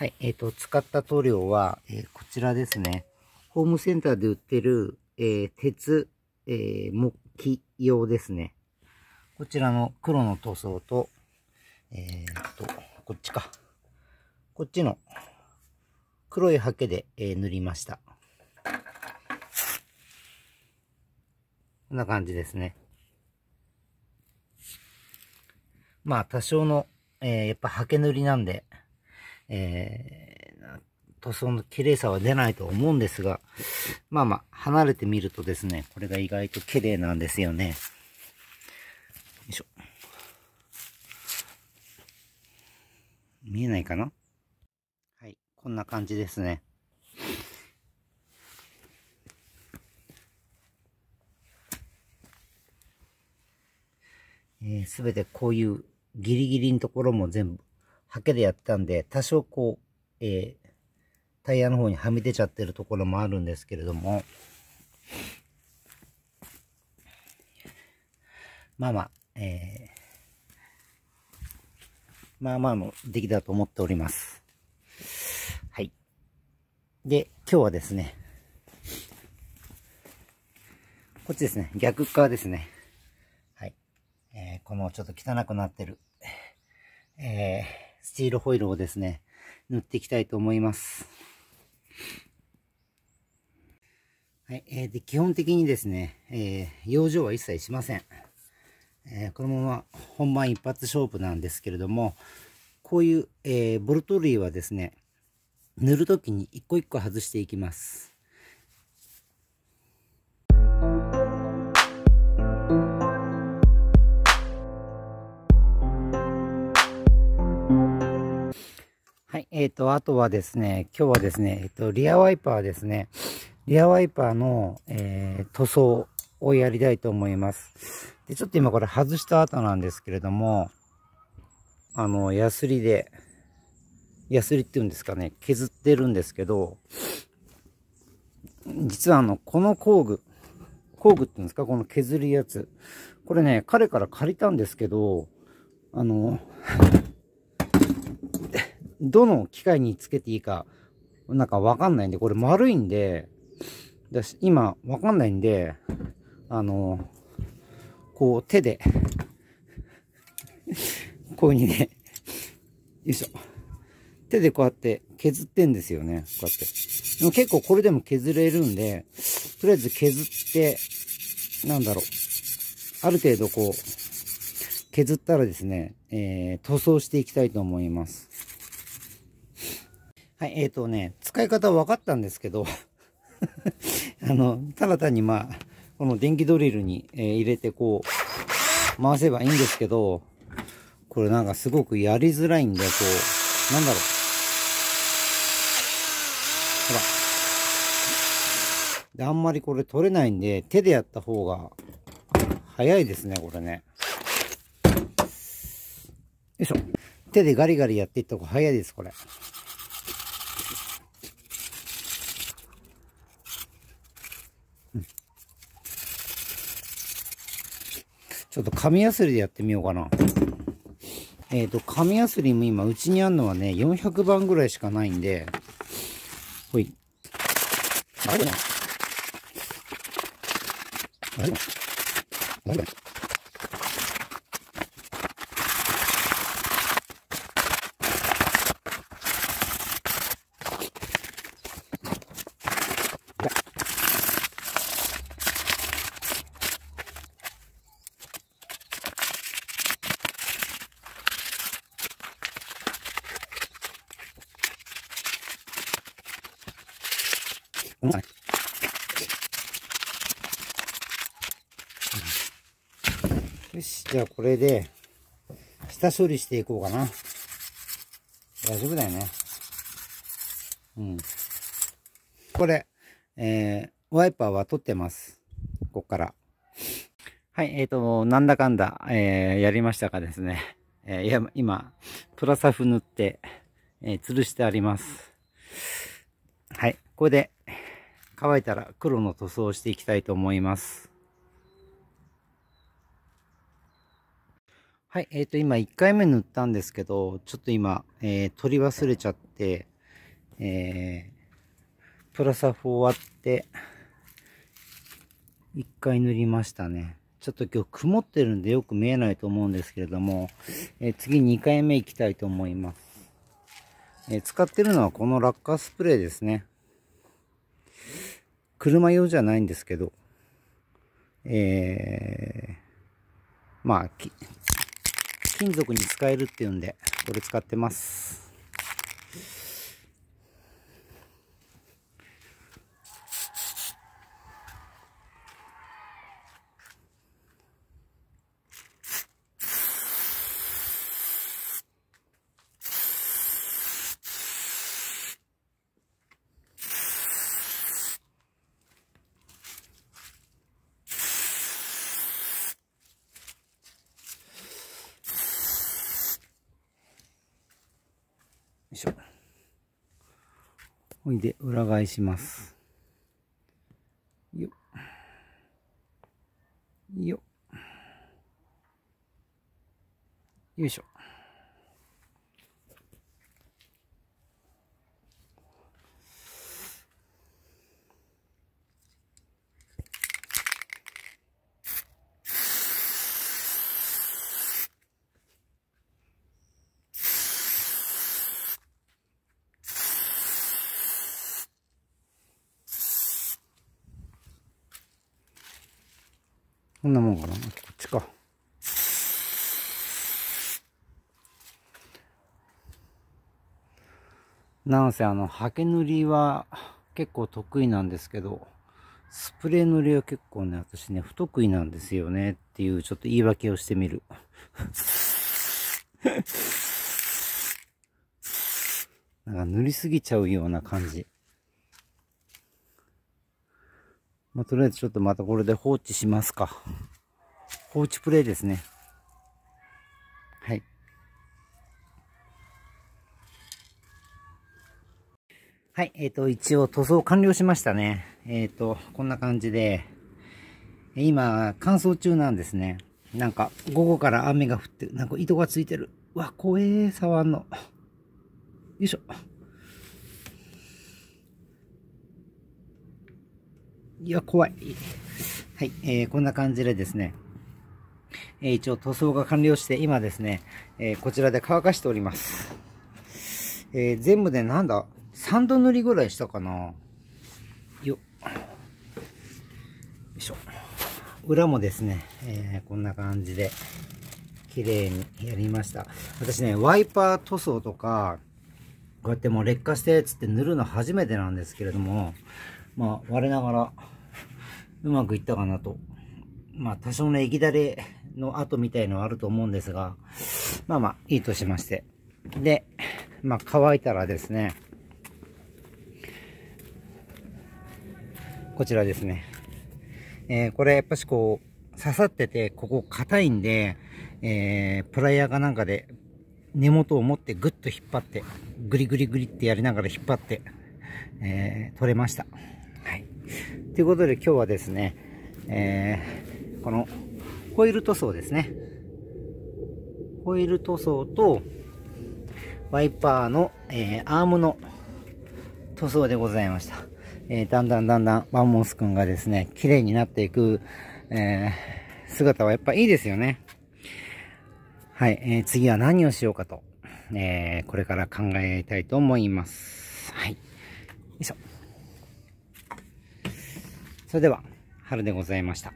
はい、えっ、ー、と、使った塗料は、えー、こちらですね。ホームセンターで売ってる、えー、鉄、え木用ですね。こちらの黒の塗装と、えっと、こっちか。こっちの黒いハケで、え塗りました。こんな感じですね。まあ、多少の、えやっぱハケ塗りなんで、えー、塗装の綺麗さは出ないと思うんですが、まあまあ、離れてみるとですね、これが意外と綺麗なんですよね。よいしょ。見えないかな？はい、こんな感じですね。す、え、べ、てこういうギリギリのところも全部ハケでやったんで、多少こう、えー、タイヤの方にはみ出ちゃってるところもあるんですけれども、まあまあ、えー、まあまあの出来だと思っております。はい。で、今日はですね、こっちですね、逆側ですね。はい。えー、このちょっと汚くなってる、えー、スチールホイルをですね、塗っていきたいと思います。はい、えー、で基本的にですね、えー、養生は一切しません。えー、このまま本番一発勝負なんですけれども、こういう、えー、ボルト類はですね、塗るときに一個一個外していきます。えっ、ー、と、あとはですね、今日はですね、えっ、と、リアワイパーですね。リアワイパーの、えー、塗装をやりたいと思います。で、ちょっと今これ外した後なんですけれども、あの、ヤスリで、ヤスリっていうんですかね、削ってるんですけど、実はあの、この工具、工具っていうんですか、この削るやつ。これね、彼から借りたんですけど、あの、どの機械につけていいか、なんかわかんないんで、これ丸いんで、だし今わかんないんで、あの、こう手で こういう風にね、よいしょ。手でこうやって削ってんですよね。こうやって。でも結構これでも削れるんで、とりあえず削って、なんだろう。ある程度こう、削ったらですね、えー、塗装していきたいと思います。はい、えっ、ー、とね、使い方分かったんですけど あの、ただ単にまあ、この電気ドリルに、えー、入れてこう、回せばいいんですけど、これなんかすごくやりづらいんで、こう、なんだろう。ほら。で、あんまりこれ取れないんで、手でやった方が早いですね、これね。よいしょ。手でガリガリやっていった方が早いです、これ。ちょっと紙やすりでやってみようかな。えっ、ー、と、紙やすりも今、うちにあるのはね、400番ぐらいしかないんで、ほい。あれあれあれよし、じゃあこれで、下処理していこうかな。大丈夫だよね。うん。これ、えー、ワイパーは取ってます。ここから。はい、えっ、ー、と、なんだかんだ、えー、やりましたかですね。えー、いや、今、プラサフ塗って、えー、吊るしてあります。はい、これで、乾いたら黒の塗装をしていきたいと思います。はい、えっ、ー、と、今1回目塗ったんですけど、ちょっと今、えー、取り忘れちゃって、えー、プラスフ終わって、1回塗りましたね。ちょっと今日曇ってるんでよく見えないと思うんですけれども、えー、次2回目行きたいと思います。え、使ってるのはこのラッカースプレーですね。車用じゃないんですけど、えー、まあ、金属に使えるっていうんで、これ使ってます。しょ。ほいで、裏返します。よよよいしょ。こんなもんかな？こっちか。なんせあの、ハケ塗りは結構得意なんですけど、スプレー塗りは結構ね、私ね、不得意なんですよねっていうちょっと言い訳をしてみる。なんか塗りすぎちゃうような感じ。まあ、とりあえずちょっとまたこれで放置しますか。放置プレイですね。はい。はい、えっ、ー、と、一応塗装完了しましたね。えっ、ー、と、こんな感じで、今、乾燥中なんですね。なんか、午後から雨が降って、なんか糸がついてる。うわ、怖え、触んの。よいしょ。いや、怖い。はい、えー、こんな感じでですね、えー、一応塗装が完了して、今ですね、えー、こちらで乾かしております。えー、全部でなんだ ?3 度塗りぐらいしたかなよよいしょ。裏もですね、えー、こんな感じで、綺麗にやりました。私ね、ワイパー塗装とか、こうやってもう劣化したやつって塗るの初めてなんですけれども、まあ、我ながら、うまくいったかなと。まあ、多少の液だれの跡みたいのはあると思うんですが、まあまあ、いいとしまして。で、まあ、乾いたらですね、こちらですね。えー、これやっぱしこう、刺さってて、ここ硬いんで、えー、プライヤーかなんかで根元を持ってグッと引っ張って、グリグリグリってやりながら引っ張って、えー、取れました。ということで今日はですね、えー、このホイール塗装ですね。ホイール塗装とワイパーの、えー、アームの塗装でございました。えー、だんだんだんだんマンモス君がですね、綺麗になっていく、えー、姿はやっぱいいですよね。はい、えー、次は何をしようかと、えー、これから考えたいと思います。はい。よいしょ。それでは、春でございました。